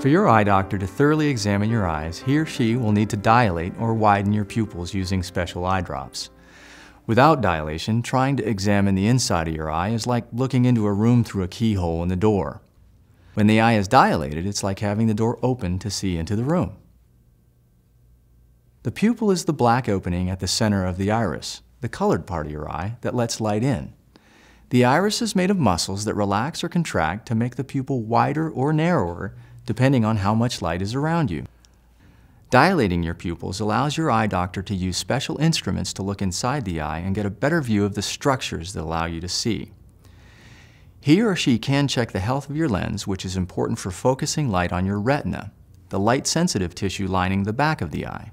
For your eye doctor to thoroughly examine your eyes, he or she will need to dilate or widen your pupils using special eye drops. Without dilation, trying to examine the inside of your eye is like looking into a room through a keyhole in the door. When the eye is dilated, it's like having the door open to see into the room. The pupil is the black opening at the center of the iris, the colored part of your eye that lets light in. The iris is made of muscles that relax or contract to make the pupil wider or narrower depending on how much light is around you. Dilating your pupils allows your eye doctor to use special instruments to look inside the eye and get a better view of the structures that allow you to see. He or she can check the health of your lens, which is important for focusing light on your retina, the light-sensitive tissue lining the back of the eye.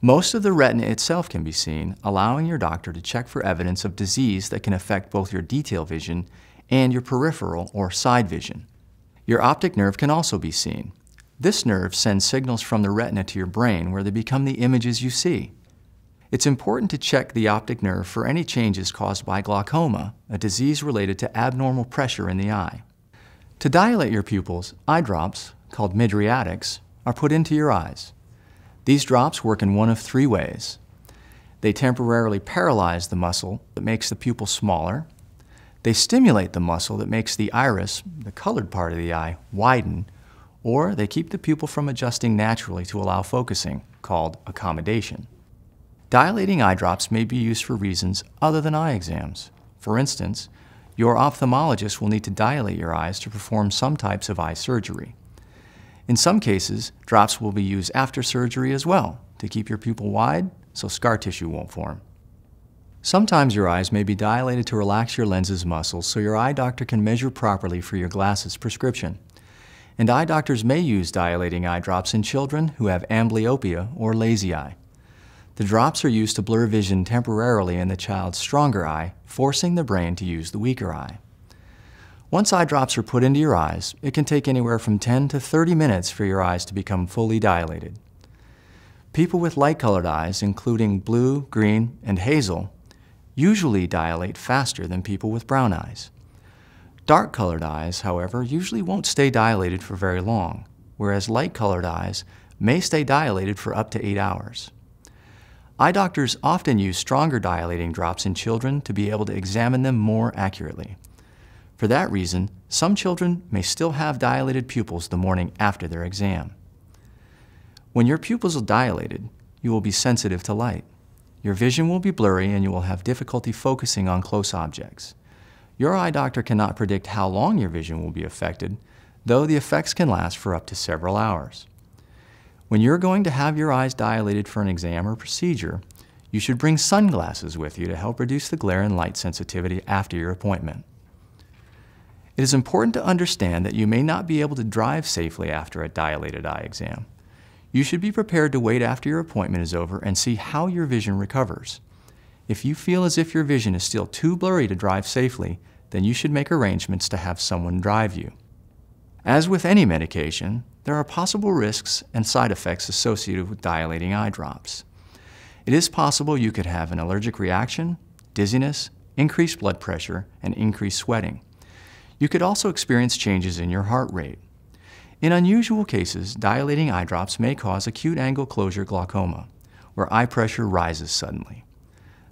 Most of the retina itself can be seen, allowing your doctor to check for evidence of disease that can affect both your detail vision and your peripheral or side vision. Your optic nerve can also be seen. This nerve sends signals from the retina to your brain where they become the images you see. It's important to check the optic nerve for any changes caused by glaucoma, a disease related to abnormal pressure in the eye. To dilate your pupils, eye drops, called mydriatics, are put into your eyes. These drops work in one of three ways. They temporarily paralyze the muscle that makes the pupil smaller they stimulate the muscle that makes the iris, the colored part of the eye, widen, or they keep the pupil from adjusting naturally to allow focusing, called accommodation. Dilating eye drops may be used for reasons other than eye exams. For instance, your ophthalmologist will need to dilate your eyes to perform some types of eye surgery. In some cases, drops will be used after surgery as well to keep your pupil wide so scar tissue won't form. Sometimes your eyes may be dilated to relax your lens's muscles so your eye doctor can measure properly for your glasses prescription. And eye doctors may use dilating eye drops in children who have amblyopia or lazy eye. The drops are used to blur vision temporarily in the child's stronger eye, forcing the brain to use the weaker eye. Once eye drops are put into your eyes, it can take anywhere from 10 to 30 minutes for your eyes to become fully dilated. People with light-colored eyes, including blue, green, and hazel, usually dilate faster than people with brown eyes. Dark-colored eyes, however, usually won't stay dilated for very long, whereas light-colored eyes may stay dilated for up to 8 hours. Eye doctors often use stronger dilating drops in children to be able to examine them more accurately. For that reason, some children may still have dilated pupils the morning after their exam. When your pupils are dilated, you will be sensitive to light. Your vision will be blurry and you will have difficulty focusing on close objects. Your eye doctor cannot predict how long your vision will be affected, though the effects can last for up to several hours. When you're going to have your eyes dilated for an exam or procedure, you should bring sunglasses with you to help reduce the glare and light sensitivity after your appointment. It is important to understand that you may not be able to drive safely after a dilated eye exam. You should be prepared to wait after your appointment is over and see how your vision recovers. If you feel as if your vision is still too blurry to drive safely, then you should make arrangements to have someone drive you. As with any medication, there are possible risks and side effects associated with dilating eye drops. It is possible you could have an allergic reaction, dizziness, increased blood pressure, and increased sweating. You could also experience changes in your heart rate. In unusual cases, dilating eye drops may cause acute angle closure glaucoma, where eye pressure rises suddenly.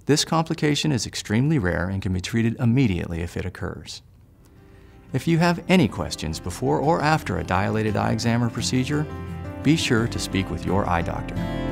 This complication is extremely rare and can be treated immediately if it occurs. If you have any questions before or after a dilated eye exam or procedure, be sure to speak with your eye doctor.